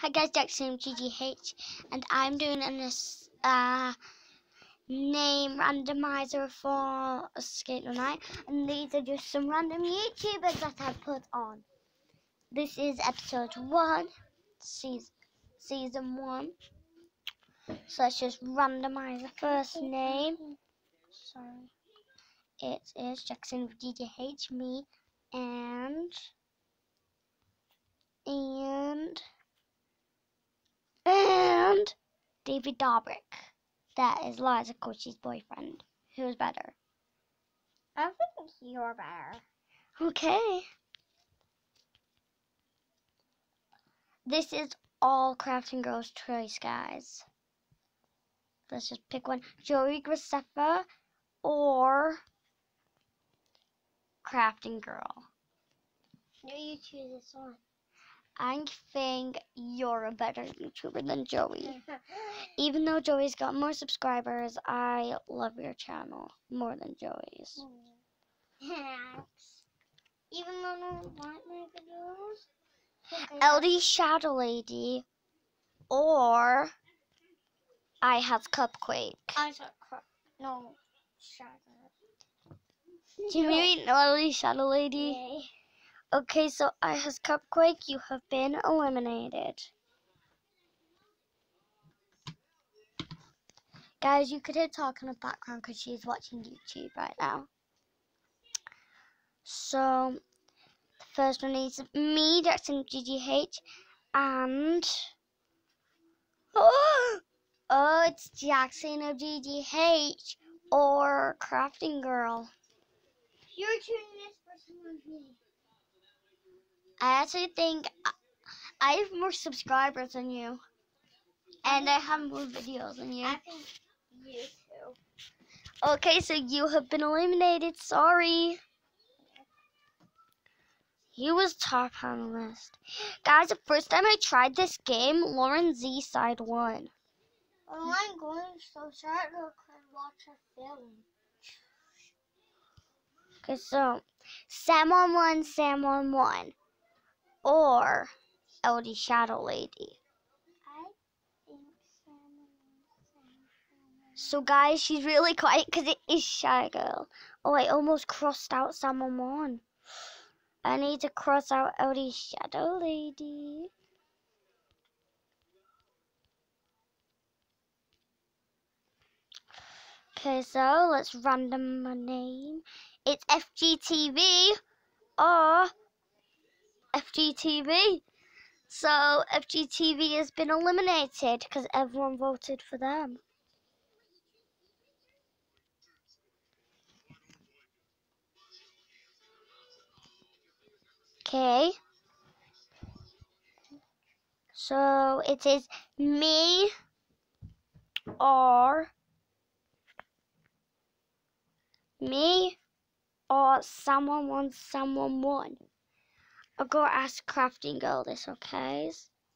Hi guys, Jackson GGH, and I'm doing an uh, name randomizer for Escape Night, and these are just some random YouTubers that I put on. This is episode one, season season one. So let's just randomize the first name. Sorry, it is Jackson GGH, me, and and and David Dobrik. That is Liza Koshy's boyfriend. Who's better? I think you're better. Okay. This is all Crafting Girls choice, guys. Let's just pick one. Joey Graceffa or Crafting Girl. No, you choose this one. I think you're a better YouTuber than Joey. Even though Joey's got more subscribers, I love your channel more than Joey's. Hmm. Thanks. Even though I don't like my videos. LD Shadow Lady or iHasCupquake. I said crap. No, shadow. Do you mean LD Shadow Lady? Okay, so iHasCupquake, you have been eliminated. Guys, you could hear talk in the background because she's watching YouTube right now. So, the first one is me, Jackson GGH, and... Oh, oh it's Jackson of GGH or Crafting Girl. You're choosing this person with me. I actually think I- have more subscribers than you. And I have more videos than you. I think you too. Okay, so you have been eliminated. Sorry. You was top on the list. Guys, the first time I tried this game, LaurenzSide won. Well, oh, I'm going so I could watch a film. Okay, so Sam on one, Sam on one. Or LD Shadow Lady. So guys, she's really quiet because it is Shy Girl. Oh, I almost crossed out someone one. I need to cross out LD Shadow Lady. Okay, so let's random a name. It's FGTV or FGTV. So FGTV has been eliminated because everyone voted for them. Okay. So it is me or me or someone wants someone one. I'll go ask Crafting Girl this, okay?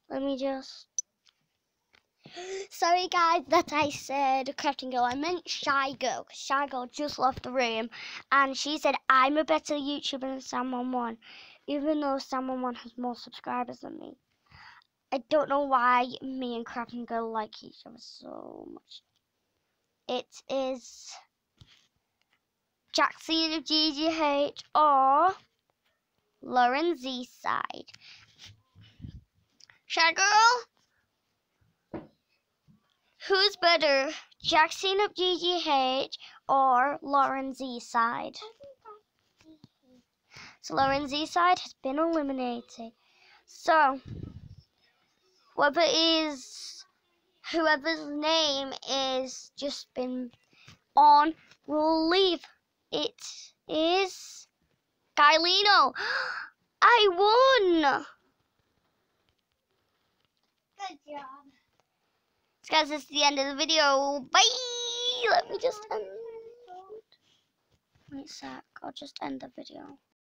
Let me just. Sorry, guys, that I said Crafting Girl. I meant Shy Girl. 'cause Shy Girl just left the room, and she said I'm a better YouTuber than Someone One, even though Someone One has more subscribers than me. I don't know why me and Crafting Girl like each other so much. It is Jackson of GGH or LaurenzSide. Shy Girl? Who's better, Jackson of GGH or LaurenzSide? So LaurenzSide has been eliminated. So whoever is whoever's name is just been on will leave. It is Kylino. I won. Good job. So guys, this is the end of the video. Bye. Let me just end. Wait a sec. I'll just end the video.